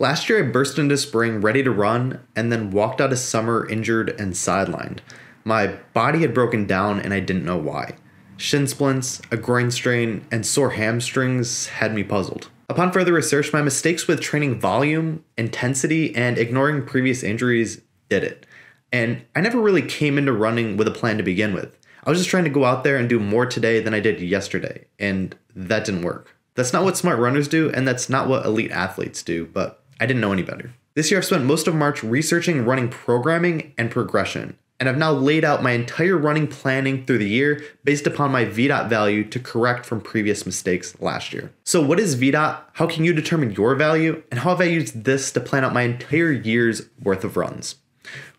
Last year, I burst into spring ready to run and then walked out of summer injured and sidelined. My body had broken down and I didn't know why. Shin splints, a groin strain, and sore hamstrings had me puzzled. Upon further research, my mistakes with training volume, intensity, and ignoring previous injuries did it. And I never really came into running with a plan to begin with. I was just trying to go out there and do more today than I did yesterday, and that didn't work. That's not what smart runners do, and that's not what elite athletes do, but I didn't know any better. This year, I've spent most of March researching running programming and progression, and I've now laid out my entire running planning through the year based upon my VDOT value to correct from previous mistakes last year. So, what is VDOT? How can you determine your value? And how have I used this to plan out my entire year's worth of runs?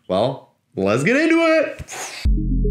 Well, let's get into it!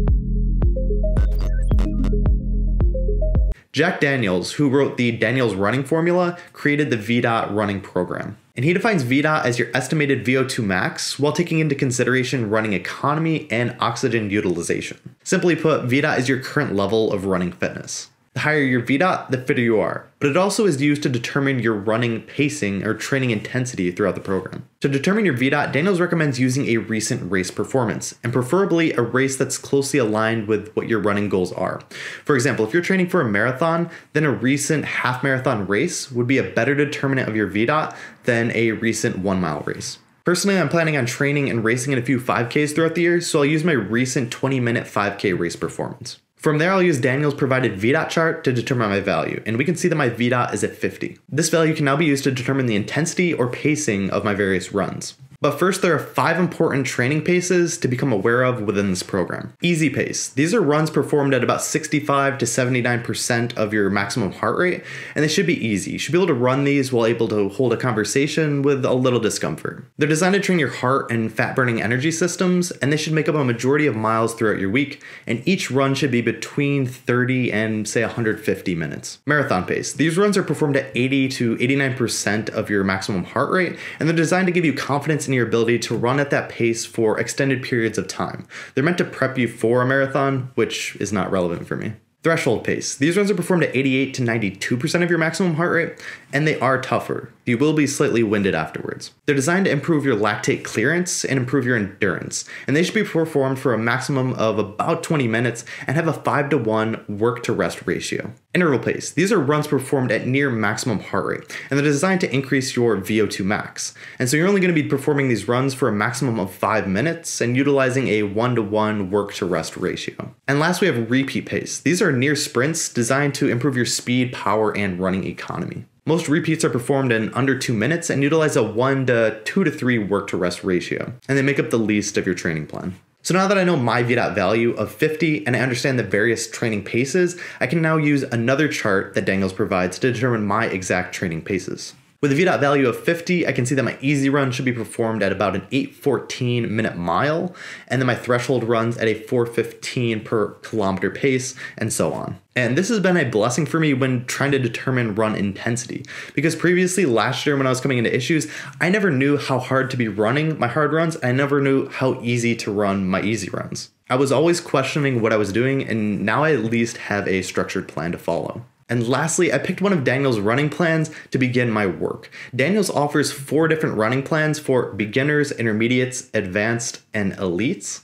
Jack Daniels, who wrote the Daniels running formula, created the VDOT running program. And he defines VDOT as your estimated VO2 max while taking into consideration running economy and oxygen utilization. Simply put, VDOT is your current level of running fitness. The higher your VDOT, the fitter you are. But it also is used to determine your running pacing or training intensity throughout the program. To determine your VDOT, Daniels recommends using a recent race performance, and preferably a race that's closely aligned with what your running goals are. For example, if you're training for a marathon, then a recent half marathon race would be a better determinant of your VDOT than a recent one mile race. Personally, I'm planning on training and racing in a few 5Ks throughout the year, so I'll use my recent 20 minute 5K race performance. From there, I'll use Daniel's provided VDOT chart to determine my value, and we can see that my VDOT is at 50. This value can now be used to determine the intensity or pacing of my various runs. But first, there are five important training paces to become aware of within this program. Easy pace. These are runs performed at about 65 to 79% of your maximum heart rate, and they should be easy. You should be able to run these while able to hold a conversation with a little discomfort. They're designed to train your heart and fat burning energy systems, and they should make up a majority of miles throughout your week, and each run should be between 30 and, say, 150 minutes. Marathon pace. These runs are performed at 80 to 89% of your maximum heart rate, and they're designed to give you confidence in your ability to run at that pace for extended periods of time. They're meant to prep you for a marathon, which is not relevant for me. Threshold pace. These runs are performed at 88 to 92% of your maximum heart rate, and they are tougher. You will be slightly winded afterwards. They're designed to improve your lactate clearance and improve your endurance, and they should be performed for a maximum of about 20 minutes and have a 5 to 1 work to rest ratio. Interval pace. These are runs performed at near maximum heart rate, and they're designed to increase your VO2 max. And so you're only going to be performing these runs for a maximum of 5 minutes and utilizing a 1 to 1 work to rest ratio. And last, we have repeat pace. These are near sprints designed to improve your speed, power, and running economy. Most repeats are performed in under two minutes and utilize a one to two to three work to rest ratio, and they make up the least of your training plan. So now that I know my VDOT value of 50 and I understand the various training paces, I can now use another chart that Daniels provides to determine my exact training paces. With a VDOT value of 50, I can see that my easy run should be performed at about an 814 minute mile, and then my threshold runs at a 415 per kilometer pace, and so on. And this has been a blessing for me when trying to determine run intensity. Because previously, last year when I was coming into issues, I never knew how hard to be running my hard runs. I never knew how easy to run my easy runs. I was always questioning what I was doing, and now I at least have a structured plan to follow. And lastly, I picked one of Daniel's running plans to begin my work. Daniels offers four different running plans for beginners, intermediates, advanced, and elites.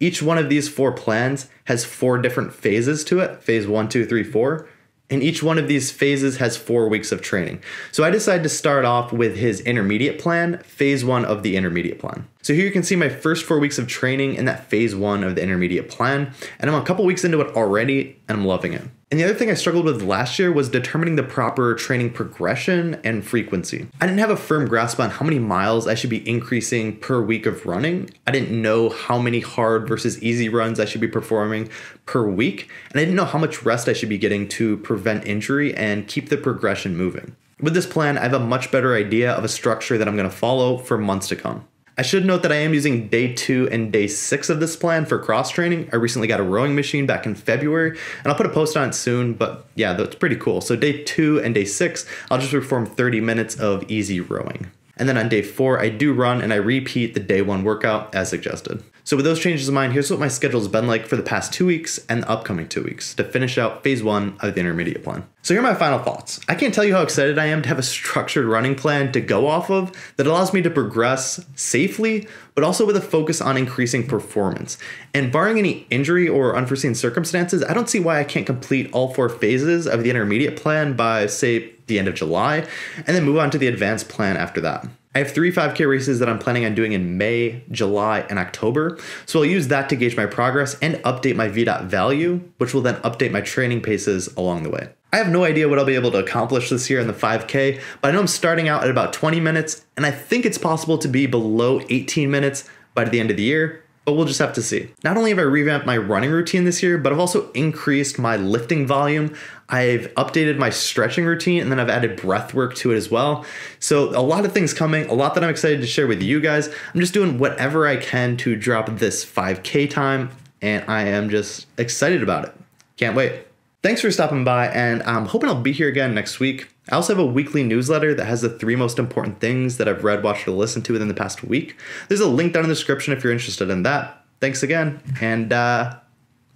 Each one of these four plans has four different phases to it phase one, two, three, four. And each one of these phases has four weeks of training. So I decided to start off with his intermediate plan, phase one of the intermediate plan. So here you can see my first four weeks of training in that phase one of the intermediate plan. And I'm a couple weeks into it already, and I'm loving it. And the other thing I struggled with last year was determining the proper training progression and frequency. I didn't have a firm grasp on how many miles I should be increasing per week of running. I didn't know how many hard versus easy runs I should be performing per week. And I didn't know how much rest I should be getting to prevent injury and keep the progression moving. With this plan, I have a much better idea of a structure that I'm going to follow for months to come. I should note that I am using day two and day six of this plan for cross training. I recently got a rowing machine back in February, and I'll put a post on it soon, but yeah, that's pretty cool. So, day two and day six, I'll just perform 30 minutes of easy rowing. And then on day four, I do run and I repeat the day one workout as suggested. So with those changes in mind, here's what my schedule's been like for the past two weeks and the upcoming two weeks to finish out phase one of the intermediate plan. So here are my final thoughts. I can't tell you how excited I am to have a structured running plan to go off of that allows me to progress safely, but also with a focus on increasing performance. And barring any injury or unforeseen circumstances, I don't see why I can't complete all four phases of the intermediate plan by, say, the end of July, and then move on to the advanced plan after that. I have three 5K races that I'm planning on doing in May, July, and October. So I'll use that to gauge my progress and update my VDOT value, which will then update my training paces along the way. I have no idea what I'll be able to accomplish this year in the 5K, but I know I'm starting out at about 20 minutes, and I think it's possible to be below 18 minutes by the end of the year but we'll just have to see. Not only have I revamped my running routine this year, but I've also increased my lifting volume. I've updated my stretching routine and then I've added breath work to it as well. So, a lot of things coming, a lot that I'm excited to share with you guys. I'm just doing whatever I can to drop this 5K time, and I am just excited about it. Can't wait. Thanks for stopping by, and I'm hoping I'll be here again next week. I also have a weekly newsletter that has the three most important things that I've read, watched, or listened to within the past week. There's a link down in the description if you're interested in that. Thanks again, and uh,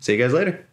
see you guys later.